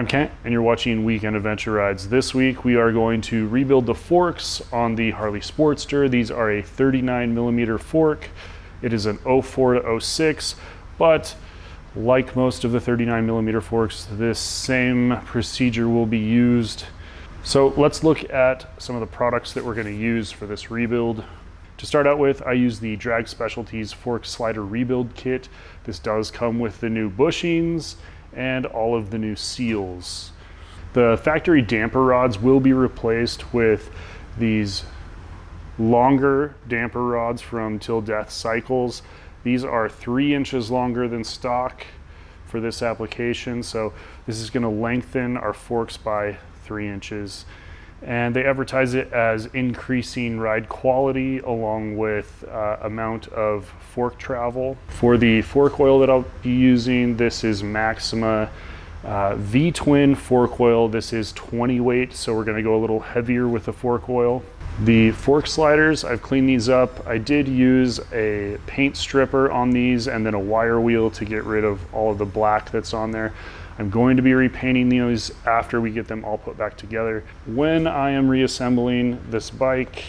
I'm Kent and you're watching Weekend Adventure Rides. This week we are going to rebuild the forks on the Harley Sportster. These are a 39 millimeter fork. It is an 04 to 06, but like most of the 39 millimeter forks, this same procedure will be used. So let's look at some of the products that we're gonna use for this rebuild. To start out with, I use the Drag Specialties Fork Slider Rebuild Kit. This does come with the new bushings and all of the new seals. The factory damper rods will be replaced with these longer damper rods from Till Death Cycles. These are three inches longer than stock for this application. So this is gonna lengthen our forks by three inches. And they advertise it as increasing ride quality along with uh, amount of fork travel. For the fork oil that I'll be using, this is Maxima uh, V-twin fork oil. This is 20 weight, so we're gonna go a little heavier with the fork oil. The fork sliders, I've cleaned these up. I did use a paint stripper on these and then a wire wheel to get rid of all of the black that's on there. I'm going to be repainting these after we get them all put back together. When I am reassembling this bike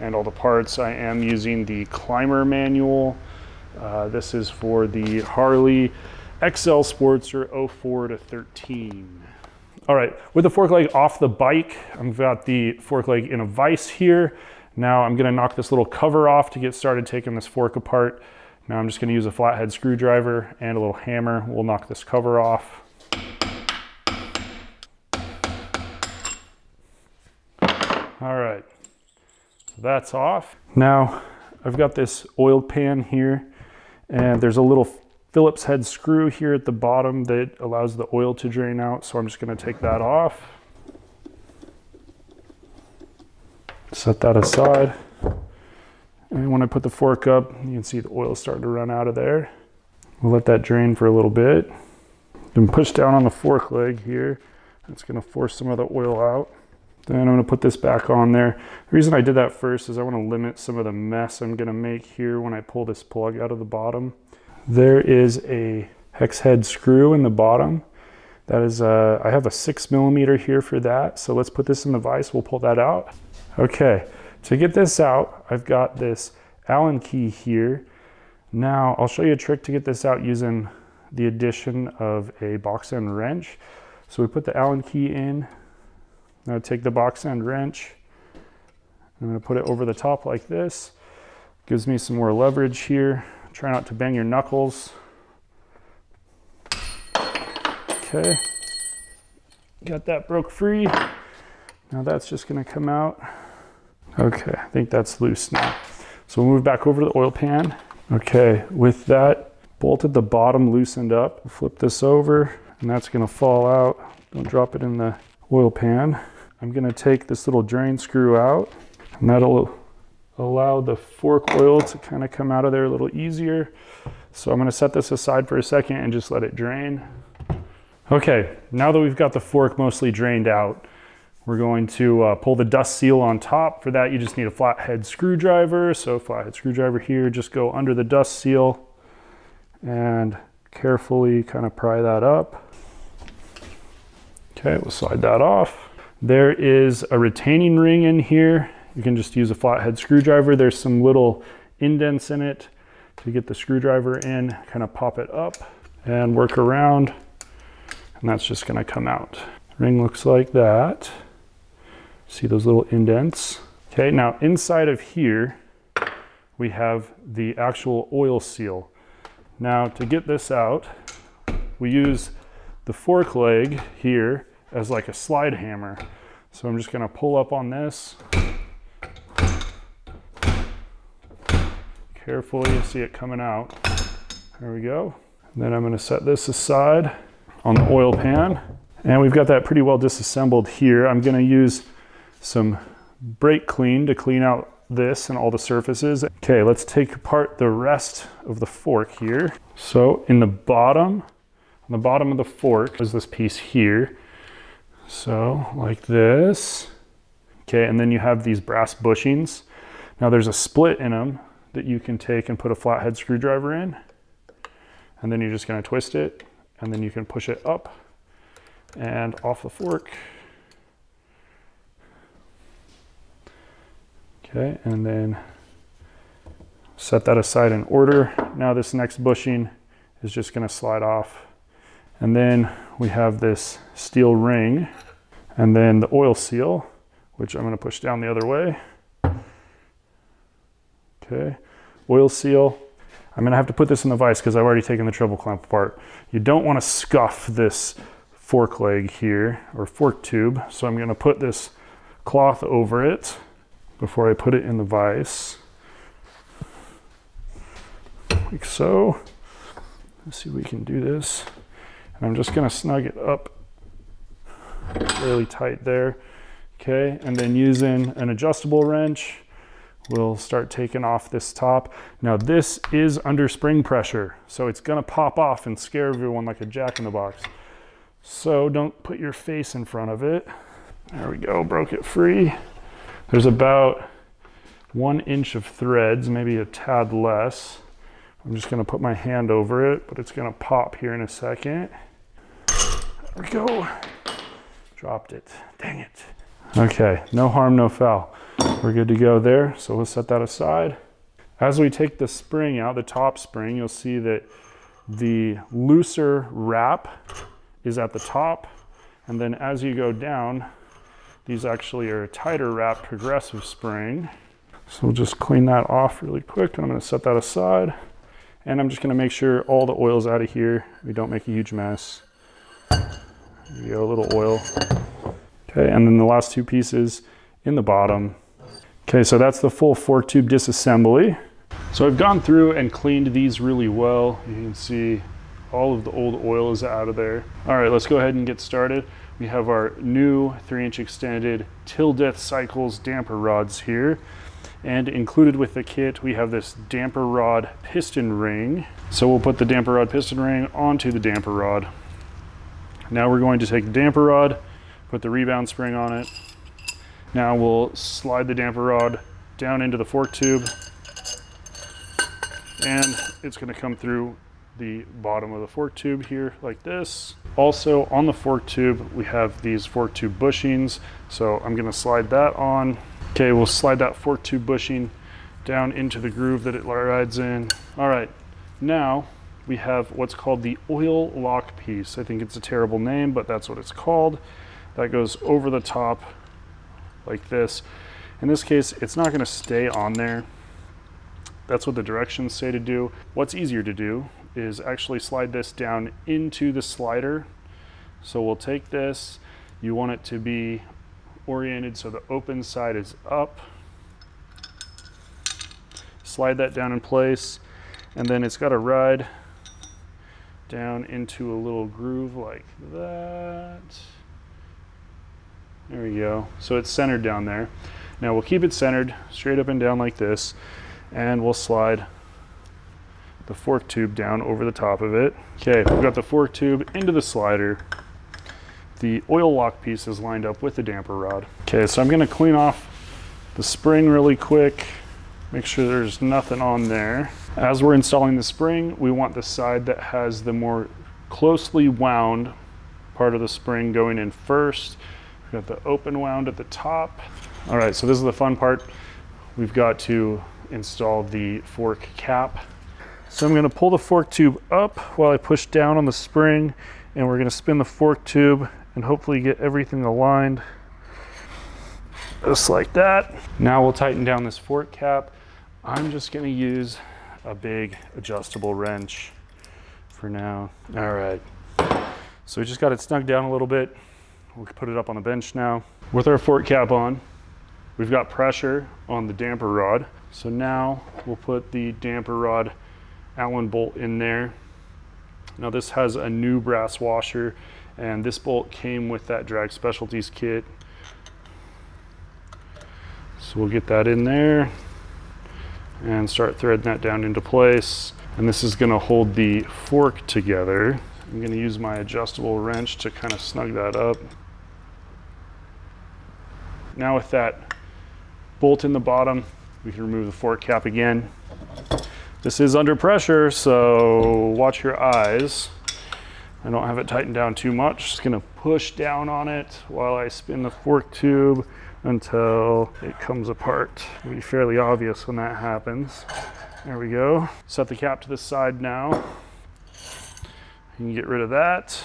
and all the parts, I am using the Clymer manual. Uh, this is for the Harley XL Sportster 04 to 13. All right, with the fork leg off the bike, I've got the fork leg in a vise here. Now I'm gonna knock this little cover off to get started taking this fork apart. Now I'm just gonna use a flathead screwdriver and a little hammer. We'll knock this cover off. All right, so that's off. Now I've got this oil pan here and there's a little Phillips head screw here at the bottom that allows the oil to drain out. So I'm just gonna take that off. Set that aside. And when I put the fork up, you can see the oil starting to run out of there. We'll let that drain for a little bit. Then push down on the fork leg here. It's gonna force some of the oil out. Then I'm gonna put this back on there. The reason I did that first is I wanna limit some of the mess I'm gonna make here when I pull this plug out of the bottom. There is a hex head screw in the bottom. That is, uh, I have a six millimeter here for that. So let's put this in the vise, we'll pull that out. Okay, to get this out, I've got this Allen key here. Now I'll show you a trick to get this out using the addition of a box end wrench. So we put the Allen key in. Now take the box end wrench. I'm gonna put it over the top like this. Gives me some more leverage here. Try not to bang your knuckles. Okay, got that broke free. Now that's just gonna come out. Okay, I think that's loose now. So we'll move back over to the oil pan. Okay, with that bolt at the bottom loosened up, flip this over and that's gonna fall out. Don't drop it in the oil pan. I'm gonna take this little drain screw out and that'll allow the fork oil to kind of come out of there a little easier. So I'm gonna set this aside for a second and just let it drain. Okay, now that we've got the fork mostly drained out, we're going to uh, pull the dust seal on top. For that, you just need a flathead screwdriver. So flathead screwdriver here, just go under the dust seal and carefully kind of pry that up. Okay, we'll slide that off. There is a retaining ring in here you can just use a flathead screwdriver. There's some little indents in it to get the screwdriver in, kind of pop it up and work around. And that's just gonna come out. ring looks like that. See those little indents? Okay, now inside of here, we have the actual oil seal. Now to get this out, we use the fork leg here as like a slide hammer. So I'm just gonna pull up on this carefully, you see it coming out. There we go. And then I'm gonna set this aside on the oil pan. And we've got that pretty well disassembled here. I'm gonna use some brake clean to clean out this and all the surfaces. Okay, let's take apart the rest of the fork here. So in the bottom, on the bottom of the fork is this piece here. So like this. Okay, and then you have these brass bushings. Now there's a split in them that you can take and put a flathead screwdriver in. And then you're just gonna twist it and then you can push it up and off the fork. Okay, and then set that aside in order. Now this next bushing is just gonna slide off. And then we have this steel ring and then the oil seal, which I'm gonna push down the other way. Okay, oil seal. I'm gonna have to put this in the vise because I've already taken the treble clamp apart. You don't wanna scuff this fork leg here or fork tube. So I'm gonna put this cloth over it before I put it in the vise. Like so. Let's see if we can do this. And I'm just gonna snug it up really tight there. Okay, and then using an adjustable wrench, we'll start taking off this top. Now this is under spring pressure, so it's gonna pop off and scare everyone like a jack in the box. So don't put your face in front of it. There we go, broke it free. There's about one inch of threads, maybe a tad less. I'm just gonna put my hand over it, but it's gonna pop here in a second. There we go. Dropped it, dang it. Okay, no harm, no foul. We're good to go there, so we'll set that aside. As we take the spring out, the top spring, you'll see that the looser wrap is at the top, and then as you go down, these actually are a tighter wrap progressive spring. So we'll just clean that off really quick. And I'm gonna set that aside. And I'm just gonna make sure all the oil's out of here. We don't make a huge mess. There go, a little oil. Okay, and then the last two pieces in the bottom. Okay, so that's the full fork tube disassembly. So I've gone through and cleaned these really well. You can see all of the old oil is out of there. All right, let's go ahead and get started. We have our new three inch extended Till Death Cycles damper rods here. And included with the kit, we have this damper rod piston ring. So we'll put the damper rod piston ring onto the damper rod. Now we're going to take the damper rod, put the rebound spring on it. Now we'll slide the damper rod down into the fork tube and it's gonna come through the bottom of the fork tube here like this. Also on the fork tube, we have these fork tube bushings. So I'm gonna slide that on Okay, we'll slide that fork tube bushing down into the groove that it rides in. All right, now we have what's called the oil lock piece. I think it's a terrible name, but that's what it's called. That goes over the top like this. In this case, it's not gonna stay on there. That's what the directions say to do. What's easier to do is actually slide this down into the slider. So we'll take this, you want it to be oriented so the open side is up. Slide that down in place and then it's got to ride down into a little groove like that. There we go. So it's centered down there. Now we'll keep it centered straight up and down like this and we'll slide the fork tube down over the top of it. Okay, we've got the fork tube into the slider the oil lock piece is lined up with the damper rod. Okay, so I'm gonna clean off the spring really quick, make sure there's nothing on there. As we're installing the spring, we want the side that has the more closely wound part of the spring going in first. We've got the open wound at the top. All right, so this is the fun part. We've got to install the fork cap. So I'm gonna pull the fork tube up while I push down on the spring and we're gonna spin the fork tube and hopefully get everything aligned just like that. Now we'll tighten down this fork cap. I'm just gonna use a big adjustable wrench for now. All right, so we just got it snug down a little bit. We'll put it up on the bench now. With our fork cap on, we've got pressure on the damper rod. So now we'll put the damper rod Allen bolt in there. Now this has a new brass washer and this bolt came with that drag specialties kit. So we'll get that in there and start threading that down into place. And this is going to hold the fork together. I'm going to use my adjustable wrench to kind of snug that up. Now with that bolt in the bottom we can remove the fork cap again. This is under pressure so watch your eyes I don't have it tightened down too much. Just gonna push down on it while I spin the fork tube until it comes apart. It'll be fairly obvious when that happens. There we go. Set the cap to the side now. You can get rid of that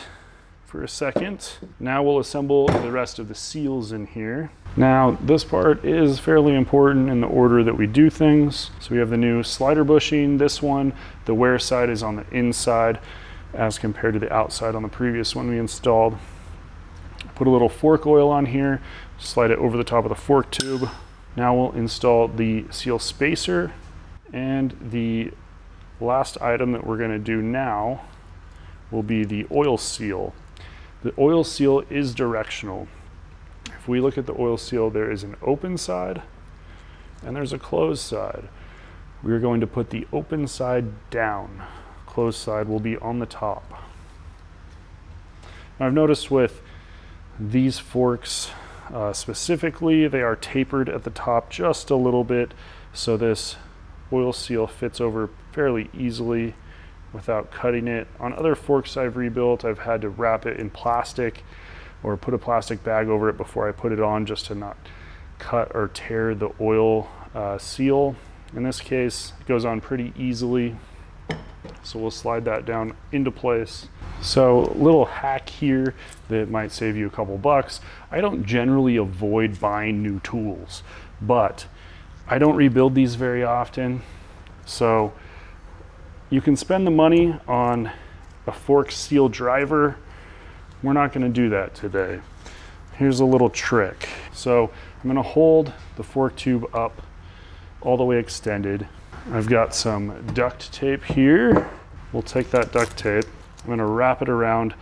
for a second. Now we'll assemble the rest of the seals in here. Now this part is fairly important in the order that we do things. So we have the new slider bushing, this one, the wear side is on the inside as compared to the outside on the previous one we installed. Put a little fork oil on here, slide it over the top of the fork tube. Now we'll install the seal spacer and the last item that we're gonna do now will be the oil seal. The oil seal is directional. If we look at the oil seal, there is an open side and there's a closed side. We're going to put the open side down. Closed side will be on the top. Now I've noticed with these forks uh, specifically, they are tapered at the top just a little bit so this oil seal fits over fairly easily without cutting it. On other forks I've rebuilt, I've had to wrap it in plastic or put a plastic bag over it before I put it on just to not cut or tear the oil uh, seal. In this case, it goes on pretty easily. So we'll slide that down into place. So little hack here that might save you a couple bucks. I don't generally avoid buying new tools, but I don't rebuild these very often. So you can spend the money on a fork seal driver. We're not gonna do that today. Here's a little trick. So I'm gonna hold the fork tube up all the way extended. I've got some duct tape here. We'll take that duct tape. I'm gonna wrap it around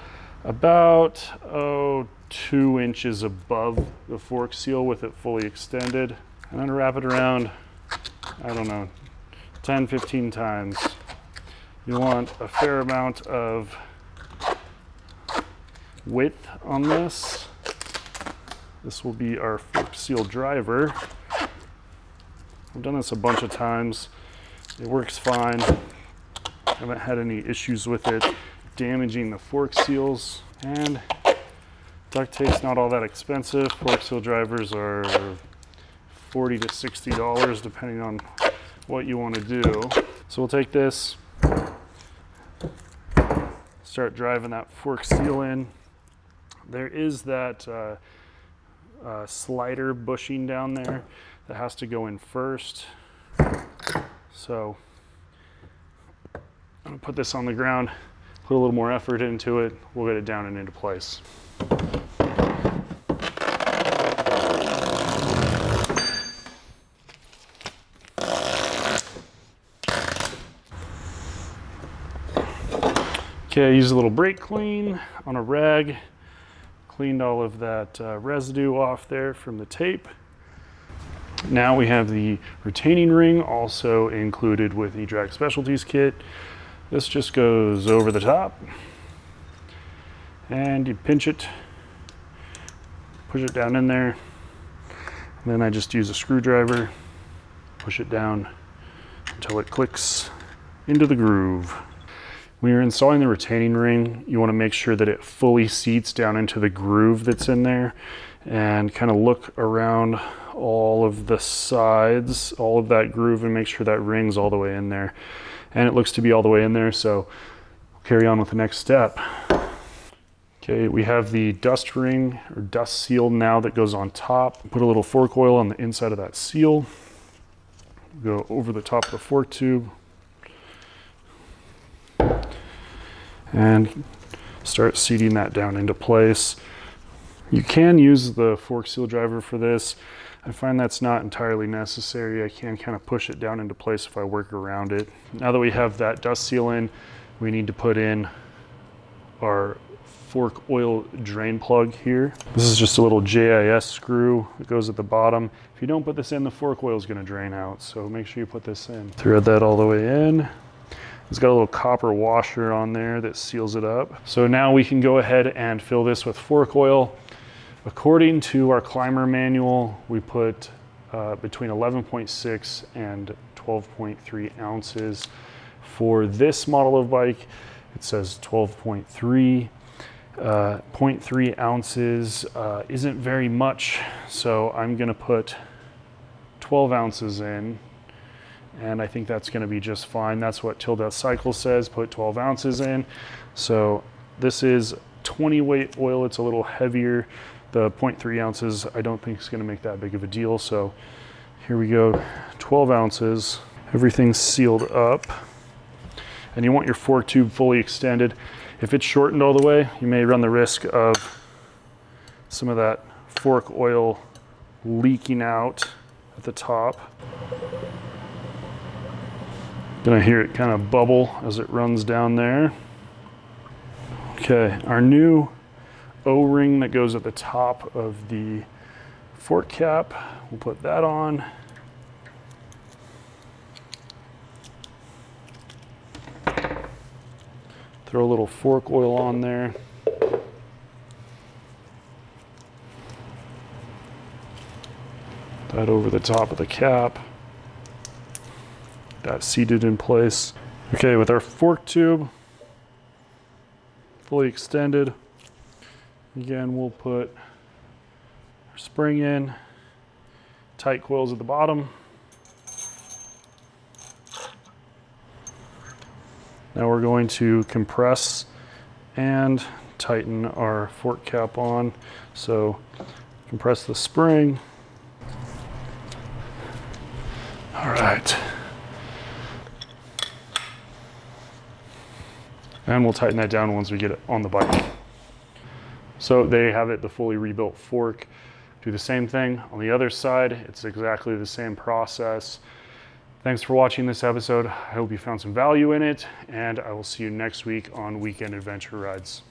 about, oh, two inches above the fork seal with it fully extended. I'm gonna wrap it around, I don't know, 10, 15 times. You want a fair amount of width on this. This will be our fork seal driver. I've done this a bunch of times. It works fine. Haven't had any issues with it damaging the fork seals. And duct tape's not all that expensive. Fork seal drivers are 40 to $60 depending on what you want to do. So we'll take this, start driving that fork seal in. There is that uh, uh, slider bushing down there that has to go in first. So I'm gonna put this on the ground, put a little more effort into it, we'll get it down and into place. Okay, I used a little brake clean on a rag, cleaned all of that uh, residue off there from the tape. Now we have the retaining ring also included with the Drag Specialties kit. This just goes over the top and you pinch it, push it down in there. And then I just use a screwdriver, push it down until it clicks into the groove. When you're installing the retaining ring, you want to make sure that it fully seats down into the groove that's in there and kind of look around all of the sides, all of that groove and make sure that ring's all the way in there. And it looks to be all the way in there, so we'll carry on with the next step. Okay, we have the dust ring or dust seal now that goes on top. Put a little fork oil on the inside of that seal. Go over the top of the fork tube, and start seating that down into place. You can use the fork seal driver for this. I find that's not entirely necessary. I can kind of push it down into place if I work around it. Now that we have that dust seal in, we need to put in our fork oil drain plug here. This is just a little JIS screw that goes at the bottom. If you don't put this in, the fork oil is gonna drain out. So make sure you put this in. Thread that all the way in. It's got a little copper washer on there that seals it up. So now we can go ahead and fill this with fork oil. According to our Clymer manual, we put uh, between 11.6 and 12.3 ounces. For this model of bike, It says 12.3. Uh, 0.3 ounces uh, isn't very much, so I'm gonna put 12 ounces in, and I think that's gonna be just fine. That's what Till Death Cycle says, put 12 ounces in. So this is 20 weight oil, it's a little heavier. The 0.3 ounces, I don't think is gonna make that big of a deal. So here we go, 12 ounces. Everything's sealed up. And you want your fork tube fully extended. If it's shortened all the way, you may run the risk of some of that fork oil leaking out at the top. Gonna hear it kind of bubble as it runs down there. Okay, our new O-ring that goes at the top of the fork cap, we'll put that on. Throw a little fork oil on there. That over the top of the cap. That seated in place. Okay, with our fork tube fully extended, again, we'll put our spring in, tight coils at the bottom. Now we're going to compress and tighten our fork cap on. So compress the spring. All right. And we'll tighten that down once we get it on the bike. So they have it, the fully rebuilt fork. Do the same thing on the other side. It's exactly the same process. Thanks for watching this episode. I hope you found some value in it, and I will see you next week on Weekend Adventure Rides.